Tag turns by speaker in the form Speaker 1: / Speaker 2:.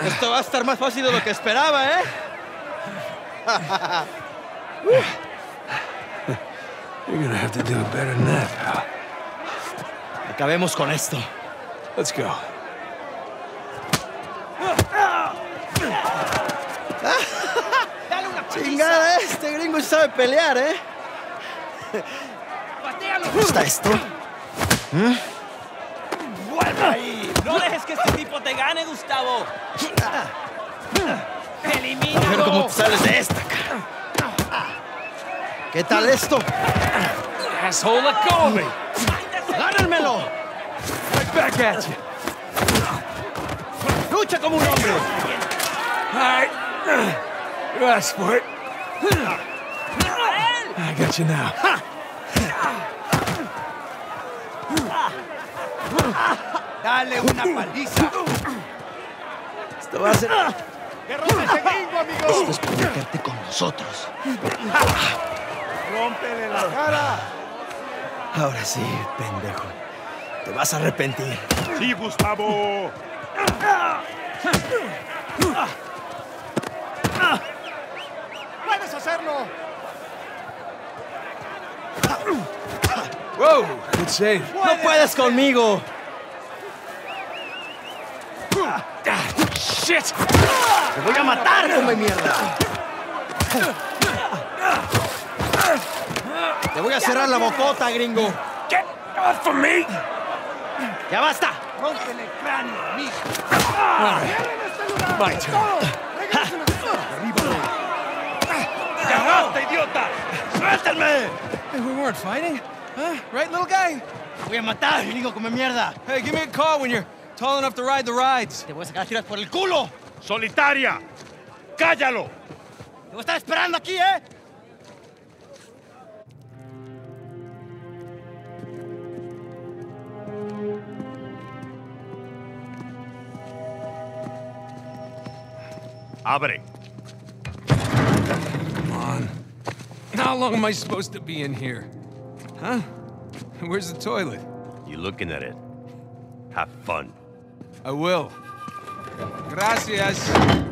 Speaker 1: Esto va a estar más fácil de lo que esperaba, ¿eh?
Speaker 2: You're gonna have to do better than that, pal.
Speaker 1: Acabemos con esto.
Speaker 2: Let's go.
Speaker 1: Chingada, ¿eh? este gringo sabe pelear, ¿eh? ¿Te gusta esto?
Speaker 3: ¡Vuelve ahí! ¡No dejes que este tipo te gane, Gustavo!
Speaker 1: A ver cómo te sales de esta, cara. ¿Qué tal esto?
Speaker 2: Asshole, let go of me!
Speaker 1: ¡Gánenmelo!
Speaker 2: Right back at you.
Speaker 1: ¡Lucha como un hombre!
Speaker 2: All right. You asked for it. I got you now.
Speaker 3: ¡Dale una paliza!
Speaker 1: Esto va a ser...
Speaker 3: ¡Derrota ese gringo, amigo!
Speaker 1: Esto es con nosotros.
Speaker 3: ¡Rómpele la cara!
Speaker 1: Ahora sí, pendejo. Te vas a arrepentir.
Speaker 3: ¡Sí, Gustavo! ¡Puedes hacerlo!
Speaker 2: Good save.
Speaker 1: ¡No puedes conmigo!
Speaker 2: Shit!
Speaker 1: ¡Te voy a matar, come mierda! Te voy a cerrar la bocota, gringo.
Speaker 2: Get off of me!
Speaker 1: ¡Ya basta!
Speaker 3: ¡Rómpele el cráneo!
Speaker 2: All right. My turn.
Speaker 3: ¡Ganaste, idiota! ¡Suéltenme!
Speaker 2: Hey, we weren't fighting. Huh? Right, little guy?
Speaker 1: Te voy a matar, gringo, come mierda.
Speaker 2: Hey, give me a call when you're tall enough to ride the rides.
Speaker 1: Te voy a sacar a tiras por el culo.
Speaker 3: ¡Solitaria! ¡Cállalo!
Speaker 1: Te voy a estar esperando aquí, ¿eh?
Speaker 3: ¡Abre!
Speaker 2: Come on. How long am I supposed to be in here? Huh? Where's the toilet?
Speaker 3: You looking at it? Have fun.
Speaker 2: I will. Gracias.